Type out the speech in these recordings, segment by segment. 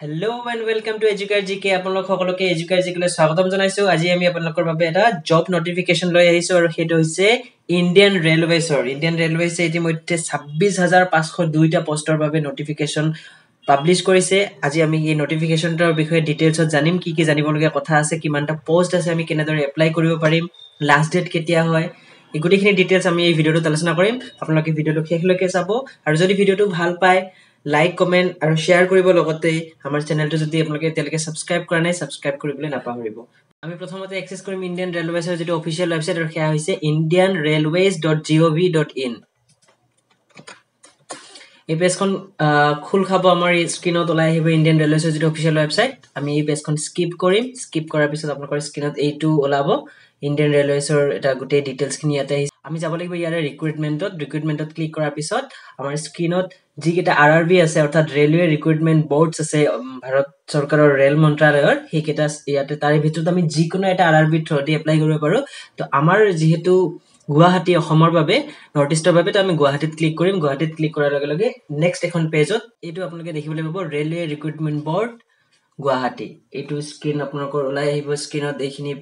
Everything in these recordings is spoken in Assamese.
Hello' and welcome to Educare G K আপোনালোক সকলোকে এডুকাৰ জি কেলৈ স্বাগতম জনাইছোঁ। আজি আমি আপোনালোকৰ বাবে এটা জব নটিফিকেশ্যন লৈ আহিছোঁ আৰু সেইটো হৈছে ইণ্ডিয়ান ৰেলৱেজৰ ইণ্ডিয়ান ৰেলৱেজে ইতিমধ্যে ছাব্বিছ হাজাৰ পাঁচশ দুইটা পষ্টৰ বাবে নটিফিকেশ্যন পাব্লিছ কৰিছে। আজি আমি এই নটিফিকেশ্যনটোৰ বিষয়ে ডিটেইলছত জানিম কি কি জানিবলগীয়া কথা আছে কিমানটা পষ্ট আছে আমি কেনেদৰে এপ্লাই কৰিব পাৰিম লাষ্ট ডেট কেতিয়া হয় এই গোটেইখিনি ডিটেইলছ আমি এই ভিডিঅ'টোত আলোচনা কৰিম। আপোনালোকে ভিডিঅ'টো শেষলৈকে চাব আৰু যদি ভিডিঅ'টো ভাল পায় লাইক কমেণ্ট আৰু শ্বেয়াৰ কৰিব লগতে আমাৰ চেনেলটো যদি আপোনালোকে এতিয়ালৈকে ছাবস্ক্ৰাইব কৰা নাই ছাবস্ক্ৰাইব কৰিবলৈ নাপাহৰিব। আমি প্ৰথমতে এক্সেছ কৰিম ইণ্ডিয়ান ৰেলৱেজৰ যিটো অফিচিয়েল ৱেবছাইট আৰু সেয়া হৈছে Indian railways dot G O' V dot in এই পেজখন খোল খাব আমাৰ স্ক্ৰীণত ওলাই আহিব ইণ্ডিয়ান ৰেলৱেজৰ যিটো অফিচিয়েল ৱেবছাইট আমি এই পেজখন স্কিপ কৰিম। স্কিপ কৰাৰ পিছত আপোনালোকৰ স্ক্ৰীণত এইটো ওলাব। ইণ্ডিয়ান ৰেলৱেজৰ এটা গোটেই ডিটেইলছখিনি ইয়াতে আহিছে আমি যাব লাগিব ইয়াৰে ৰিক্ৰুইটমেণ্টত ৰিক্ৰুইটমেণ্টত ক্লিক কৰাৰ পিছত আমাৰ স্ক্ৰীণত যিকেইটা আৰ আৰ বি আছে অৰ্থাৎ ৰেলৱে ৰিক্ৰুইটমেণ্ট বৰ্ডছ আছে ভাৰত চৰকাৰৰ ৰেল মন্ত্ৰালয়ৰ সেইকেইটা ইয়াতে তাৰে ভিতৰত আমি যিকোনো এটা R R B through the apply কৰিব পাৰোঁ। তো আমাৰ যিহেতু গুৱাহাটী অসমৰ বাবে নৰ্থ ইষ্টৰ বাবে তো আমি গুৱাহাটীত ক্লিক কৰিম। গুৱাহাটীত ক্লিক কৰাৰ লগে লগে নেক্সট এখন পেজত এইটো আপোনালোকে দেখিবলৈ পাব ৰেলৱে ৰিক্ৰুইটমেণ্ট বৰ্ড গুৱাহাটী। এইটো স্ক্ৰীণ আপোনালোকৰ ওলাই আহিব স্ক্ৰীণত এইখিনি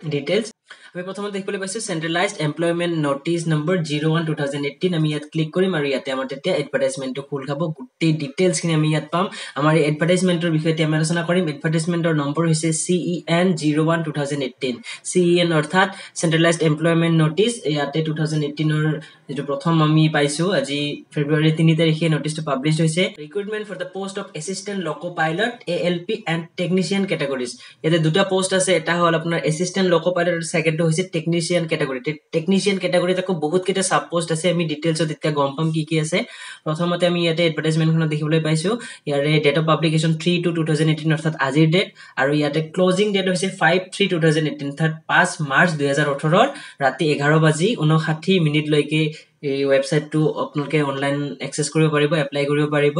ডিটেইলছ আমি প্ৰথমতে দেখিবলৈ পাইছোঁ centralised employment notice number zero' one two thousand eighteen আমি ইয়াত ক্লিক কৰিম আৰু ইয়াতে আমাৰ তেতিয়া এডভাৰটাইজমেণ্টটো খোল খাব। গোটেই ডিটেইলছখিনি আমি ইয়াত পাম। আমাৰ এই এডভাৰটাইজমেণ্টৰ বিষয়ে এতিয়া আমি আলোচনা কৰিম। এডভাৰটাইজমেণ্টৰ নম্বৰ হৈছে C E N zero' one two thousand eighteen C E N অৰ্থাৎ চেণ্ট্ৰেলাইজড এমপ্লয়মেণ্ট নটিচ ইয়াতে টু থাউজেণ্ড এইটিনৰ যিটো প্ৰথম আমি পাইছোঁ আজি ফেব্ৰুৱাৰী তিনি তাৰিখে নটিচটো পাব্লিছ হৈছে। Recruitment for the post of assistant loco' pilot A L P and technician categories ইয়াতে দুটা পষ্ট আছে এটা হ'ল আপোনাৰ এছিষ্টেণ্ট লক' পাইলট আৰু ছেকেণ্ডটো হৈছে টেকনিচিয়ান কেটেগৰী টেকনিচিয়ান কেটেগৰীত আকৌ বহুতকেইটা চাব পষ্ট আছে আমি ডিটেইলছত এতিয়া গম পাম কি কি আছে। প্ৰথমতে আমি ইয়াতে এডভাৰটাইজমেণ্টখনত দেখিবলৈ পাইছোঁ ইয়াৰে date of publication three two two thousand eighteen অৰ্থাৎ আজিৰ ডেট আৰু ইয়াতে ক্লজিং ডেট হৈছে five three two thousand eighteen অৰ্থাৎ পাঁচ মাৰ্চ দুহেজাৰ ওঠৰৰ ৰাতি এঘাৰ বাজি ঊনষাঠি মিনিটলৈকে এই ৱেবছাইটটো আপোনালোকে অনলাইন একচেছ কৰিব পাৰিব এপ্লাই কৰিব পাৰিব।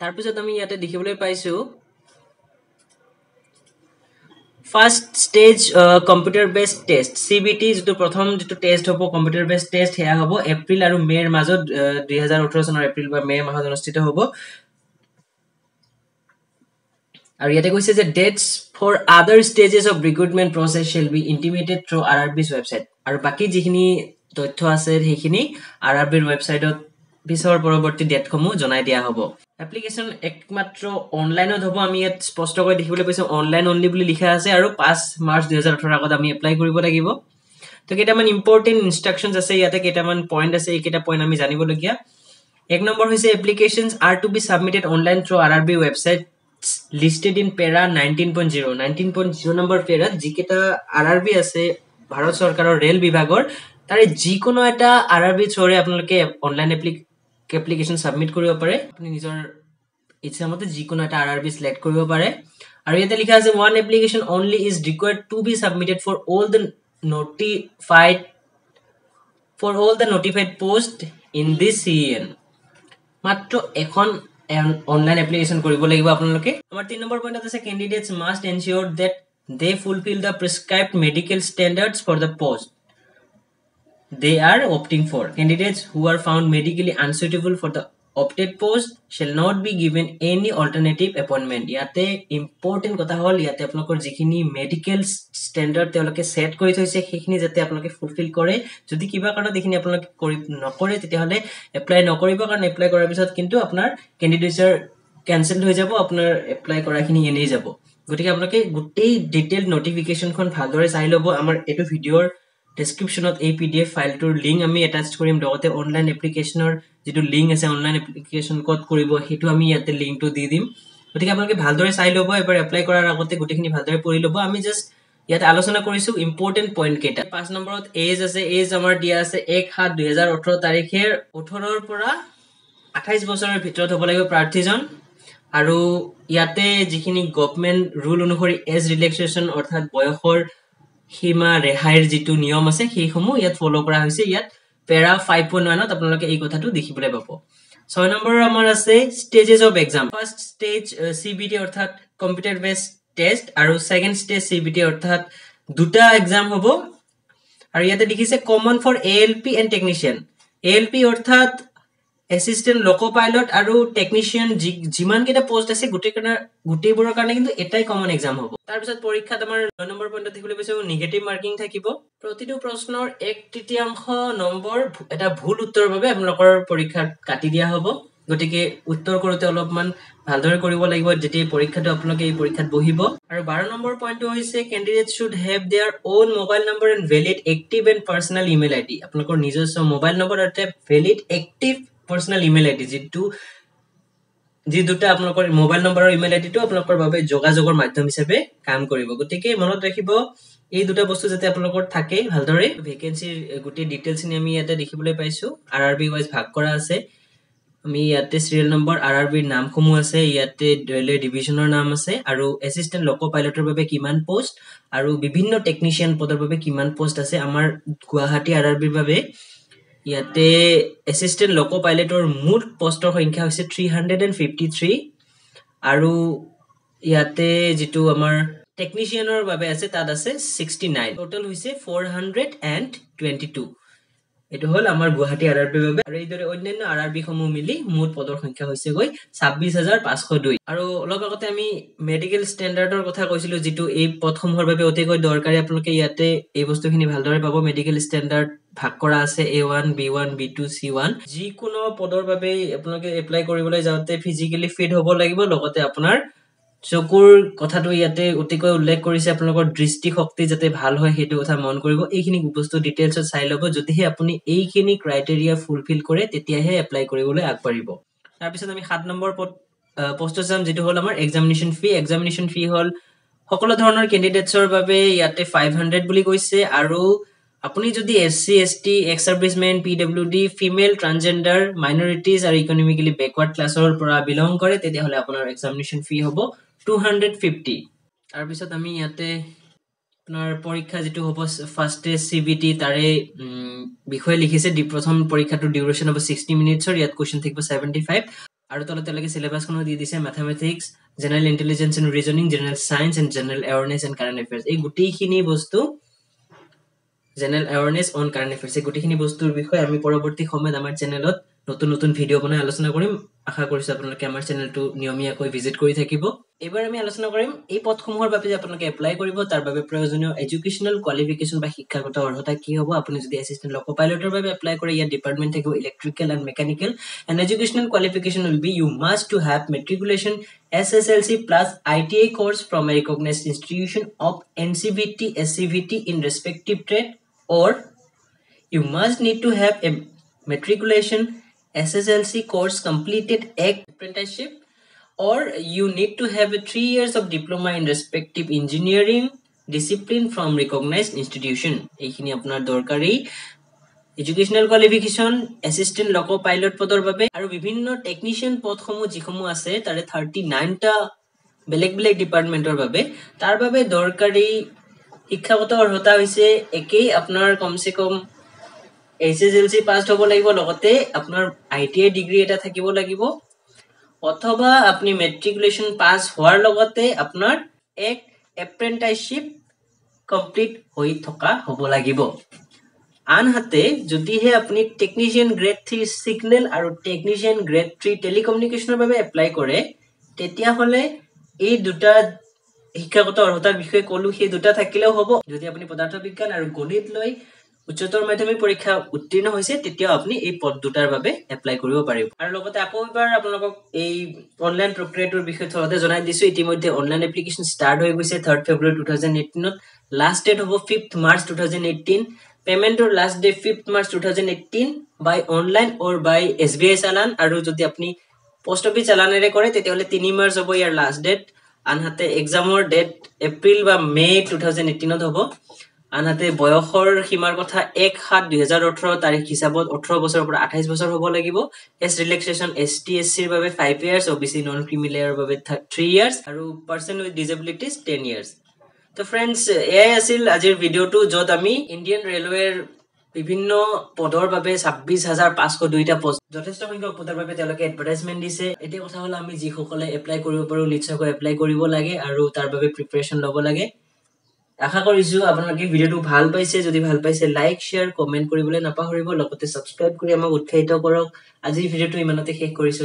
তাৰপিছত আমি ইয়াতে দেখিবলৈ পাইছোঁ first stage computer based test C B T যিটো প্ৰথম যিটো টেষ্ট হ'ব কম্পিউটাৰ বেছড টেষ্ট সেয়া হ'ব এপ্ৰিল আৰু মে'ৰ মাজত দুহেজাৰ ওঠৰ চনৰ এপ্ৰিল বা মে' মাহত অনুষ্ঠিত হ'ব। আৰু ইয়াতে কৈছে যে dates for other stages of recruitment process shall be intimated through R R B's website আৰু বাকী যিখিনি তথ্য আছে সেইখিনি আৰ আৰ বিৰ ৱেবছাইটত পিছৰ পৰৱৰ্তী ডেটসমূহ জনাই দিয়া হ'ব। এপ্লিকেশ্যন একমাত্ৰ অনলাইনত হ'ব। আমি ইয়াত স্পষ্টকৈ দেখিবলৈ পাইছোঁ অনলাইন অনলি বুলি লিখা আছে আৰু পাঁচ মাৰ্চ দুহেজাৰ ওঠৰৰ আগত আমি এপ্লাই কৰিব লাগিব। তো কেইটামান ইম্পৰ্টেণ্ট ইনষ্ট্ৰাকশ্যনছ আছে ইয়াতে কেইটামান পইণ্ট আছে এইকেইটা পইণ্ট আমি জানিবলগীয়া। এক নম্বৰ হৈছে applications are to be submitted online through R R B website listed in para nineteen point zero' nineteen point zero' number পেৰাত যিকেইটা আৰ আৰ বি আছে ভাৰত চৰকাৰৰ ৰেল বিভাগৰ তাৰে যিকোনো এটা আৰ আৰ বি থ্ৰুৰে আপোনালোকে অনলাইন এপ্লিক এপ্লিকেশ্যন ছাবমিট কৰিব পাৰে। আপুনি নিজৰ ইচ্ছামতে যিকোনো এটা আৰ আৰ বি চিলেক্ট কৰিব পাৰে। আৰু ইয়াতে লিখা আছে one application only is required to be submitted for all the notified for all the notified post in this C E মাত্ৰ এখন অনলাইন এপ্লিকেশ্যন কৰিব লাগিব আপোনালোকে। আমাৰ তিনি নম্বৰ পইণ্টত আছে candidates must ensure that they fulfil the prescribed medical standards for the post they are opting for. Candidates who are found medically unsuitable for the opted post shall not be given any alternative appointment. ইয়াতে ইম্পৰ্টেণ্ট কথা হ'ল ইয়াতে আপোনালোকৰ যিখিনি মেডিকেল ষ্টেণ্ডাৰ্ড তেওঁলোকে ছেট কৰি থৈছে সেইখিনি যাতে আপোনালোকে ফুলফিল কৰে যদি কিবা কাৰণত এইখিনি আপোনালোকে কৰি নকৰে তেতিয়াহ'লে এপ্লাই নকৰিব কাৰণ এপ্লাই কৰাৰ পিছত কিন্তু আপোনাৰ কেণ্ডিডেটছৰ কেঞ্চেল হৈ যাব আপোনাৰ এপ্লাই কৰাখিনি এনেই যাব গতিকে আপোনালোকে গোটেই ডিটেইল নটিফিকেশ্যনখন ভালদৰে চাই ল'ব আমাৰ এইটো ভিডিঅ'ৰ ডেছক্ৰিপশ্যনত এই পি ডি এফ ফাইলটোৰ লিংক আমি এটাচ কৰিম। লগতে অনলাইন এপ্লিকেশ্যনৰ যিটো লিংক আছে অনলাইন এপ্লিকেশ্যন ক'ত কৰিব সেইটো আমি ইয়াতে লিংকটো দি দিম। গতিকে আপোনালোকে ভালদৰে চাই ল'ব এবাৰ এপ্লাই কৰাৰ আগতে গোটেইখিনি ভালদৰে পঢ়ি ল'ব। আমি জাষ্ট ইয়াতে আলোচনা কৰিছোঁ ইম্পৰ্টেণ্ট পইণ্ট কেইটা। পাঁচ নম্বৰত এজ আছে এজ আমাৰ দিয়া আছে এক সাত দুহেজাৰ ওঠৰ তাৰিখে ওঠৰৰ পৰা আঠাইছ বছৰৰ ভিতৰত হ'ব লাগিব প্ৰাৰ্থীজন। আৰু ইয়াতে যিখিনি গভমেণ্ট ৰুল অনুসৰি এজ ৰিলেক্সেশ্যন অৰ্থাৎ বয়সৰ সীমা ৰেহাইৰ যিটো নিয়ম আছে সেইসমূহ ইয়াত ফ'ল' কৰা হৈছে। ইয়াত পেৰা ফাইভ পইণ্ট ওৱানত আপোনালোকে এই কথাটো দেখিবলৈ পাব। ছয় নম্বৰৰ আমাৰ আছে stages of exam first stage C B T অৰ্থাৎ কম্পিউটাৰ বেছ টেষ্ট আৰু second stage C B T অৰ্থাৎ দুটা এক্সাম হ'ব। আৰু ইয়াতে দেখিছে common for A L P and technician A L P অৰ্থাৎ এছিষ্টেণ্ট লক' পাইলট আৰু টেকনিচিয়ান যিমানকেইটা পষ্ট আছে গোটেই গোটেইবোৰৰ কাৰণে কিন্তু এটাই কমন এক্সাম হ'ব। তাৰপিছত পৰীক্ষাত আমাৰ ন নম্বৰ পইণ্টত দেখিবলৈ পাইছো নিগেটিভ মাৰ্কিং থাকিব। প্ৰতিটো প্ৰশ্নৰ এক তৃতীয়াংশ নম্বৰ এটা ভুল উত্তৰৰ বাবে আপোনালোকৰ পৰীক্ষাত কাটি দিয়া হ'ব। গতিকে উত্তৰ কৰোঁতে অলপমান ভালদৰে কৰিব লাগিব যেতিয়া পৰীক্ষাটো আপোনালোকে এই পৰীক্ষাত বহিব। আৰু বাৰ নম্বৰ পইণ্টটো হৈছে candidate should have their own mobile number and valid active and personal email I D আপোনালোকৰ নিজস্ব mobile number valid active personal email I D যিটো যি দুটা আপোনালোকৰ মোবাইল নম্বৰ ইমেইল আই ডিটো আপোনালোকৰ বাবে যোগাযোগৰ মাধ্যম হিচাপে কাম কৰিব। গতিকে মনত ৰাখিব এই দুটা বস্তু যাতে আপোনালোকৰ থাকে ভালদৰে ভেকেঞ্চিৰ গোটেই ডিটেইলছখিনি আমি ইয়াতে দেখিবলৈ পাইছোঁ। আৰ আৰ বি ৱাইজ ভাগ কৰা আছে। আমি ইয়াতে চিৰিয়েল নম্বৰ আৰ আৰ বিৰ নামসমূহ আছে ইয়াতে ৰেলৱে ডিভিজনৰ নাম আছে আৰু এছিষ্টেণ্ট লক' পাইলটৰ বাবে কিমান পষ্ট আৰু বিভিন্ন টেকনিচিয়ান পদৰ বাবে কিমান পষ্ট আছে। আমাৰ গুৱাহাটী আৰ আৰ বিৰ বাবে ইয়াতে এছিষ্টেণ্ট লক' পাইলটৰ মুঠ পষ্টৰ সংখ্যা হৈছে three hundred and fifty three আৰু ইয়াতে যিটো আমাৰ টেকনিচিয়ানৰ বাবে আছে তাত আছে ছিক্সটি নাইন ট'টেল হৈছে four hundred and twenty two এইটো হ'ল আমাৰ গুৱাহাটী আৰ আৰ বিৰ বাবে। আৰু এইদৰে অন্যান্য আৰ আৰ বিসমূহ মিলি মুঠ পদৰ সংখ্যা হৈছেগৈ ছাব্বিছ হাজাৰ পাঁচশ দুই। আৰু অলপ আগতে আমি মেডিকেল ষ্টেণ্ডাৰ্ডৰ কথা কৈছিলো যিটো এই পদসমূহৰ বাবে অতিকৈ দৰকাৰী। আপোনালোকে ইয়াতে এই বস্তুখিনি ভালদৰে পাব। মেডিকেল ষ্টেণ্ডাৰ্ড ভাগ কৰা আছে A one B one B two C one যিকোনো পদৰ বাবে আপোনালোকে এপ্লাই কৰিবলৈ যাওঁতে ফিজিকেলি ফিট হ'ব লাগিব লগতে আপোনাৰ চকুৰ কথাটো ইয়াতে অতিকৈ উল্লেখ কৰিছে আপোনালোকৰ দৃষ্টিশক্তি যাতে ভাল হয় সেইটো কথা মন কৰিব। এইখিনি বস্তু ডিটেইলছত চাই ল'ব। যদিহে আপুনি এইখিনি ক্ৰাইটেৰিয়া ফুলফিল কৰে তেতিয়াহে এপ্লাই কৰিবলৈ আগবাঢ়িব। তাৰপিছত আমি সাত নম্বৰ পষ্টত যাম যিটো হ'ল আমাৰ এক্সামিনেশ্যন ফি এক্সামিনেশ্যন ফি হ'ল সকলো ধৰণৰ কেণ্ডিডেটছৰ বাবে ইয়াতে ফাইভ হাণ্ড্ৰেড বুলি কৈছে। আৰু আপুনি যদি S C S T ex servicemen P W D female transgender minorities আৰু ইকনমিকেলি বেকৱাৰ্ড ক্লাছৰ পৰা বিলং কৰে তেতিয়াহ'লে আপোনাৰ এক্সামিনেশ্যন ফি হ'ব। টু হাণ্ড্ৰেড ফিফটি তাৰপিছত আমি ইয়াতে আপোনাৰ পৰীক্ষা যিটো হ'ব ফাৰ্ষ্ট চি বি টি তাৰে বিষয়ে লিখিছে। প্ৰথম পৰীক্ষাটোৰ ডিউৰেশ্যন হ'ব ছিক্সটি মিনিটছৰ ইয়াত কুৱেশ্যন থাকিব ছেভেণ্টি ফাইভ আৰু তলত তেওঁলোকে চিলেবাছখনো দি দিছে mathematics general intelligence and reasoning general science and general awareness and current affairs এই গোটেইখিনি বস্তু general awareness on current affairs এই গোটেইখিনি বস্তুৰ বিষয়ে আমি পৰৱৰ্তী সময়ত আমাৰ চেনেলত নতুন নতুন ভিডিঅ' বনাই আলোচনা কৰিম। আশা কৰিছো আপোনালোকে আমাৰ চেনেলটো নিয়মীয়াকৈ ভিজিট কৰি থাকিব। এইবাৰ আমি আলোচনা কৰিম এই পদসমূহৰ বাবে যে আপোনালোকে এপ্লাই কৰিব তাৰ বাবে প্ৰয়োজনীয় এডুকেশ্যনেল কোৱালিফিকেশ্যন বা শিক্ষাগত অৰ্হতা কি হ'ব আপুনি যদি এছিষ্টেণ্ট লক' পাইলটৰ বাবে এপ্লাই কৰে ইয়াত ডিপাৰ্টমেণ্ট থাকিব electrical and mechanical and educational qualification will be you must to have matriculation S S L C plus I T I course from a recognise institution of N C V T S C V T in respective trade or you must need to have a matriculation SSLC course completed apprenticeship or you need to have a three years of diploma in respective engineering discipline from recognized institution এইখিনি আপোনাৰ দৰকাৰী educational qualification assistant loco' pilot পদৰ বাবে আৰু বিভিন্ন টেকনিচিয়ান পদসমূহ যিসমূহ আছে তাৰে থাৰ্টি নাইনটা বেলেগ বেলেগ ডিপাৰ্টমেণ্টৰ বাবে তাৰ বাবে দৰকাৰী শিক্ষাগত অৰ্হতা হৈছে একেই আপোনাৰ কমচে কম H S L C pass হ'ব লাগিব লগতে আপোনাৰ আই টি আই ডিগ্ৰী এটা থাকিব লাগিব। অথবা আপুনি মেট্ৰিকুলেশ্যন পাছ হোৱাৰ লগতে আপোনাৰ এক এপ্ৰেণ্টাইশ্বিপ কমপ্লিট হৈ থকা হ'ব লাগিব। আনহাতে যদিহে আপুনি টেকনিচিয়ান গ্ৰেড থ্ৰী ছিগনেল আৰু টেকনিচিয়ান গ্ৰেড থ্ৰী টেলিকমিউনিকেশ্যনৰ বাবে এপ্লাই কৰে তেতিয়াহ'লে এই দুটা শিক্ষাগত অৰ্হতাৰ বিষয়ে ক'লো সেই দুটা থাকিলেও হ'ব। যদি আপুনি পদাৰ্থ বিজ্ঞান আৰু গণিত লৈ উচ্চতৰ মাধ্যমিক পৰীক্ষা উত্তীৰ্ণ হৈছে তেতিয়াও আপুনি এই পদ দুটাৰ বাবে এপ্লাই কৰিব পাৰিব। আৰু লগতে আকৌ এবাৰ আপোনালোকক এই অনলাইন প্ৰক্ৰিয়াটোৰ বিষয়ে থৰতে জনাই দিছো। ইতিমধ্যে অনলাইন এপ্লিকেশ্যন ষ্টাৰ্ট হৈ গৈছে থাৰ্ড ফেব্ৰুৱাৰী টু থাউজেণ্ড এইটিনত লাষ্ট ডেট হ'ব fifth March two thousand eighteen পেমেণ্টৰ last date fifth March two thousand eighteen by online or by S B I challan. আৰু যদি আপুনি পষ্ট অফিচ চালানেৰে কৰে তেতিয়াহ'লে তিনি মাৰ্চ হ'ব ইয়াৰ লাষ্ট ডেট আনহাতে এক্সামৰ ডেট এপ্ৰিল বা মে' টু থাউজেণ্ড এইটিনত হ'ব। আনহাতে বয়সৰ সীমাৰ কথা এক সাত দুহেজাৰ ওঠৰ তাৰিখ হিচাপত ওঠৰ বছৰৰ পৰা আঠাইছ বছৰ হ'ব লাগিব। এছ ৰিলেক্সেশ্যন এছ টি এছ চিৰ বাবে five years O' B C non ক্ৰিমিলেয়াৰৰ বাবে থ্ৰী ইয়াৰ্ছ আৰু person with disabilities ten years to friends এয়াই আছিল আজিৰ ভিডিঅ'টো য'ত আমি ইণ্ডিয়ান ৰেলৱেৰ বিভিন্ন পদৰ বাবে ছাব্বিছ হাজাৰ পাঁচশ দুইটা পষ্ট যথেষ্ট সংখ্যক পদৰ বাবে তেওঁলোকে এডভাৰটাইজমেণ্ট দিছে। এতিয়া কথা হ'ল আমি যিসকলে এপ্লাই কৰিব পাৰোঁ নিশ্চয়কৈ এপ্লাই কৰিব লাগে আৰু তাৰ বাবে প্ৰিপেৰেশ্যন ল'ব লাগে। আশা কৰিছো আপোনালোকে ভিডিঅ'টো ভাল পাইছে। যদি ভাল পাইছে লাইক শ্বেয়াৰ কমেণ্ট কৰিবলৈ নাপাহৰিব। লগতে ছাবস্ক্ৰাইব কৰি আমাক উৎসাহিত কৰক। আজিৰ ভিডিঅ'টো ইমানতে শেষ কৰিছো।